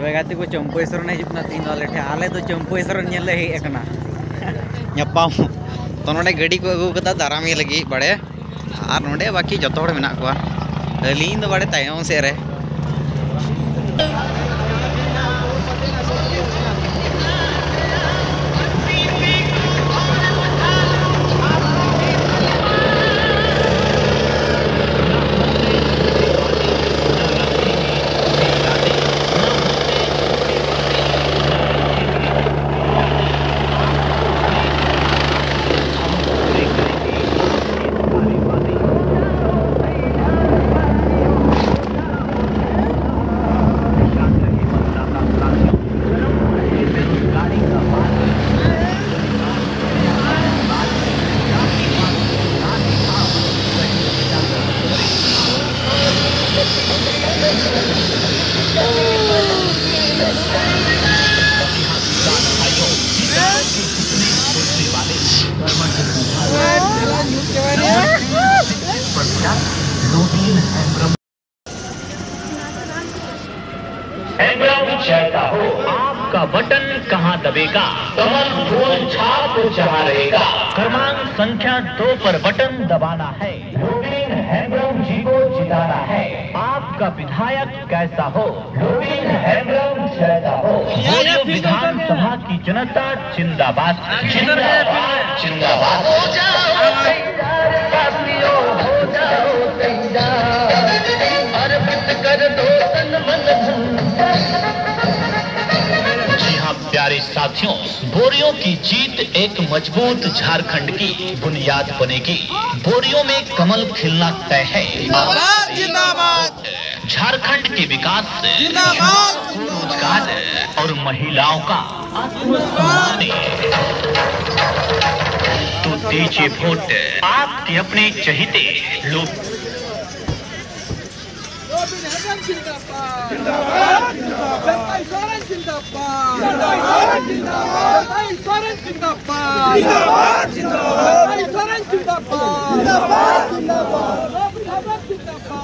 तब को चंपू हेसर हजना तीन लेटे आल तो चंपू हेसर हेकना तो ना गाड़ी को अगू का दाराम लगी, बड़े। और ना बाकी जो मेना अली बड़े तयम सेरे हो आपका बटन कहाँ दबेगा? कमल फूल छाप जहाँ रहेगा। क्रमांक संख्या दो पर बटन दबाना है। जी को जिताना है। का विधायक कैसा हो? तो विधानसभा की जनता जिंदाबाद। जिंदाबाद। हाँ, प्यारे साथियों बोरियों की जीत एक मज़बूत झारखंड की बुनियाद बनेगी। बोरियों में कमल खिलना तय है। जिंदाबाद। झारखंड के विकास से रोज़गार और महिलाओं का तो दीजिए वोट आपके अपने चहिते लोग जिंदाबाद जिंदाबाद जिंदाबाद